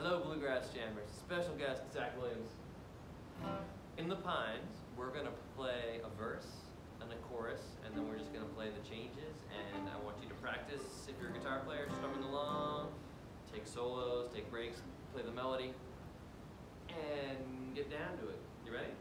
Hello, Bluegrass Jammers. Special guest, Zach Williams. In the Pines, we're gonna play a verse and a chorus, and then we're just gonna play the changes. And I want you to practice, if you're a guitar player, strumming along, take solos, take breaks, play the melody, and get down to it. You ready?